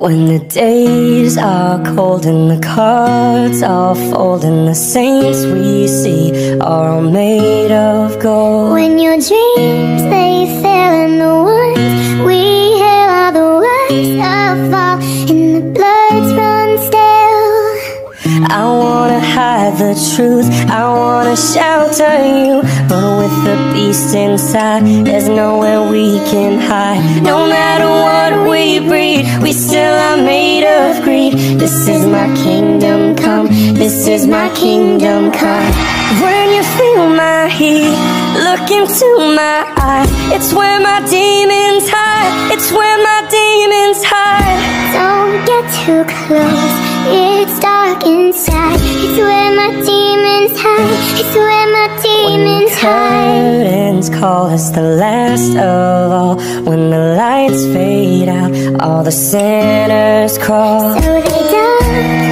When the days are cold and the cards are fold and the saints we see are all made of gold. When your dreams they fail and the ones we hail are the worst of all, and the bloods run stale. I wanna hide the truth, I wanna shelter you, but with the beast inside, there's nowhere we can hide. No matter what we breed, we still are made of greed. This is my kingdom come, this is my kingdom come. When you feel my heat, look into my eyes. It's where my demons hide, it's where my demons hide. Don't get too close, dark inside. It's where my demons hide, it's where my demons hide. Curtains call us the last of all. When the lights fade out, all the sinners crawl. So they dug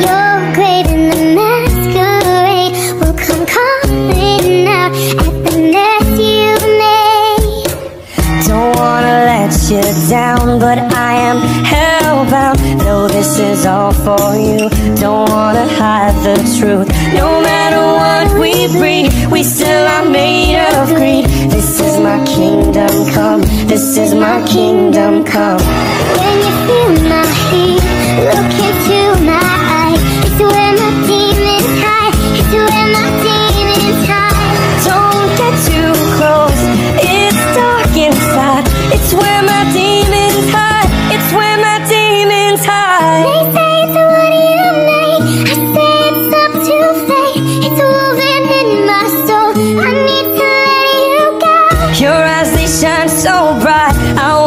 your grave and the masquerade will come calling out you down, but I am hellbound. No, this is all for you. Don't wanna hide the truth. No matter what we breed, we still are made of greed. This is my kingdom come. This is my kingdom come. It's where my demons hide. It's where my demons hide. They say it's. I say it's up to fate. It's woven in my soul. I need to let you go. Your eyes they shine so bright. I